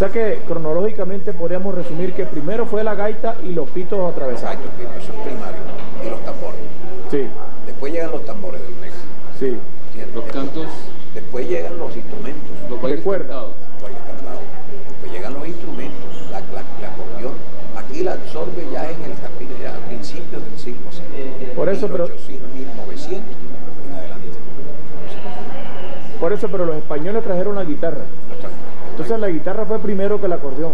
sea que cronológicamente podríamos resumir que primero fue la gaita y los pitos atravesados. Exacto, eso es primario. Y los tambores. Sí, Después llegan los tambores del México. sí. ¿entiendes? Los cantos, Después llegan los instrumentos, los bailes cantados. los bailes cantados. Después llegan los instrumentos, la, la, la acordeón. Aquí la absorbe ya en el capi- ya a principios del siglo pasado. Por eso, pero- 1800, 1900 en adelante. Por eso, pero los españoles trajeron la guitarra. Entonces la guitarra fue primero que el acordeón.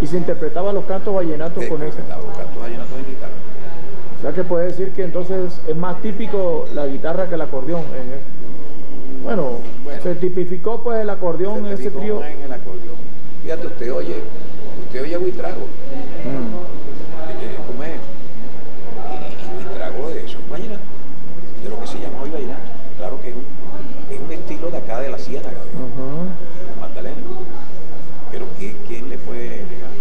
Y se interpretaban los cantos vallenatos con eso. los cantos vallenatos en guitarra. O sea que puede decir que entonces es más típico la guitarra que el acordeón. en el- bueno, Bueno. se tipificó pues el acordeón en ese trío. En el acordeón. Fíjate, usted oye, usted oye a Huitrago. Mm. eh, ¿Cómo es? Y, y Huitrago de eso es vallenato, de lo que se llama hoy vallenato. Claro que es un, es un estilo de acá de la ciénaga, de Ujú. Magdalena. Pero ¿quién, quién le puede negar?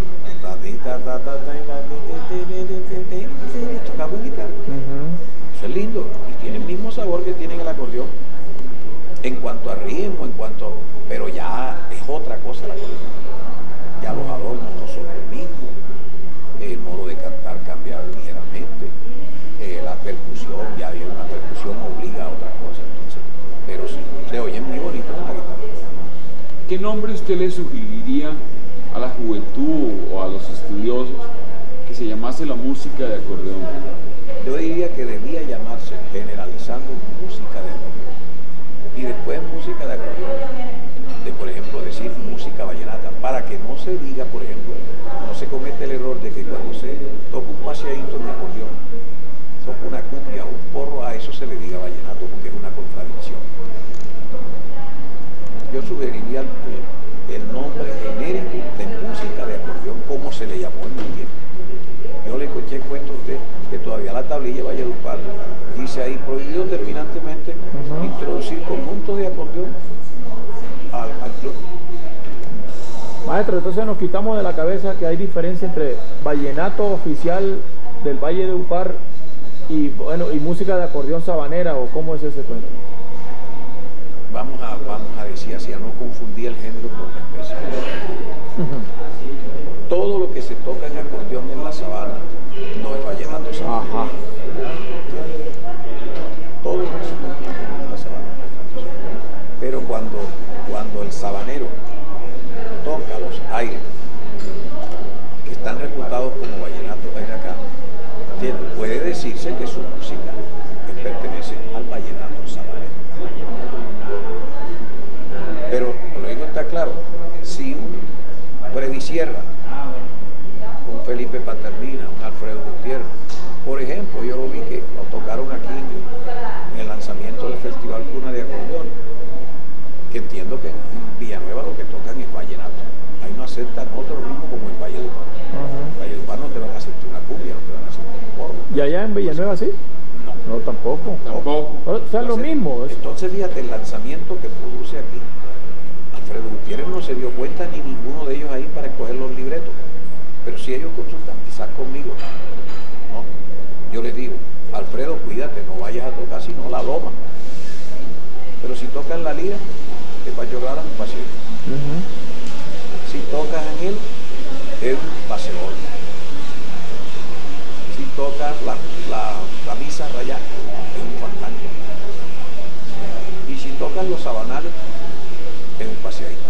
Tocaba en guitarra. Ujú. Eso es lindo y tiene el mismo sabor que tiene el acordeón en cuanto a ritmo, en cuanto, pero ya es otra cosa el acordeón. Ya los adornos no son los mismos, el modo de cantar cambia ligeramente, eh, la percusión, ya viene una percusión obliga a otra cosa, entonces, pero sí, se oye muy bonito en la guitarra. ¿Qué nombre usted le sugeriría a la juventud o a los estudiosos que se llamase la música de acordeón? Yo diría que debía llamarse, generalizando, música de acordeón. Y después música de acordeón. De, por ejemplo, decir música vallenata. Para que no se diga, por ejemplo, no se comete el error de que cuando se toca un paseadito en acordeón, toca una cumbia, un porro, a eso se le diga vallenato, porque es una contradicción. Yo sugeriría el, nombre genérico de música de acordeón, como se le llamó en mi tiempo. Yo le escuché cuento a usted que todavía la tablilla de Valledupar dice ahí prohibido terminantemente introducir conjuntos de acordeón al, al club. Maestro, entonces nos quitamos de la cabeza que hay diferencia entre vallenato oficial del Valle de Upar y bueno y música de acordeón sabanera o cómo es ese cuento. Vamos a, vamos a decir así, a no confundir el género con la especie. Todo lo que se toca en acordeón en la sabana no es vallenato sabanero. Ajá. todo lo que se toca en la sabana no es vallenato sabanero. Pero cuando, cuando el sabanero toca los aires que están reputados como vallenatos de acá, ¿entiendes? puede decirse que su música que pertenece al vallenato sabanero. Pero lo digo está claro, si un Freddy Sierra, un Felipe Paternina, un Alfredo Gutiérrez, por ejemplo, yo lo vi que lo tocaron aquí en el, en el lanzamiento del Festival Cuna de Acordeón, que entiendo que en Villanueva lo que tocan es vallenato. Ahí no aceptan otro ritmo como en Valledupar. En Valledupar no te van a aceptar una cumbia, no te van a aceptar un porro. ¿Y allá en Villanueva sí? No. No, tampoco. Tampoco. O sea, es lo Entonces- mismo. es- Entonces, fíjate, el lanzamiento que produce aquí, Alfredo Gutiérrez no se dio cuenta ni ninguno de ellos ahí para escoger los libretos. Pero si ellos consultan, quizás conmigo, ¿no? Yo les digo, Alfredo, cuídate, no vayas a tocar sino la loma. Pero si tocan la lira, que Pacho Rara, un paseo. Ujú. Si tocas en él, es un paseón. Si tocas la, la, la misa rayada, es un fandango. Y si tocas los sabanales, es un paseadito.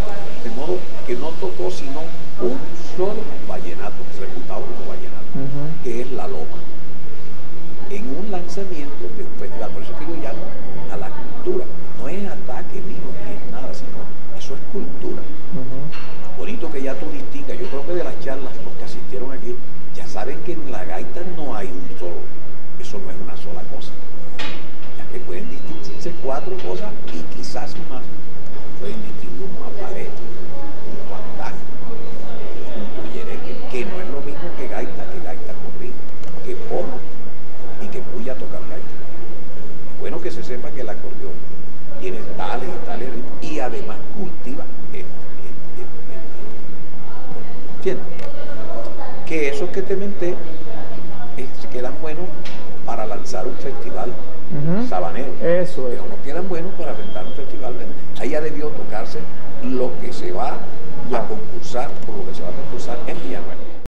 De modo que no tocó sino un solo vallenato, reputado como vallenato, que es la loma. En un lanzamiento de un festival. Por eso es que yo llamo a la cultura. No es ataque mío ni es nada, sino eso es cultura. Bonito que ya tú distingas. Yo creo que de las charlas, los que asistieron aquí, ya saben que en la gaita no hay un solo, eso no es una sola cosa. Ya que pueden distinguirse cuatro cosas y quizás más. Pueden distinguir un mapalé, un fandango, un cullereque, que no es lo mismo que gaita, que gaita corrida, que porro y que puya tocar gaita. Bueno que se sepa que el acordeón Que esos que te menté eh, quedan buenos para lanzar un festival sabanero. Eso es. Pero no quedan buenos para rentar un festival. Ahí ya debió tocarse lo que se va a concursar, por lo que se va a concursar en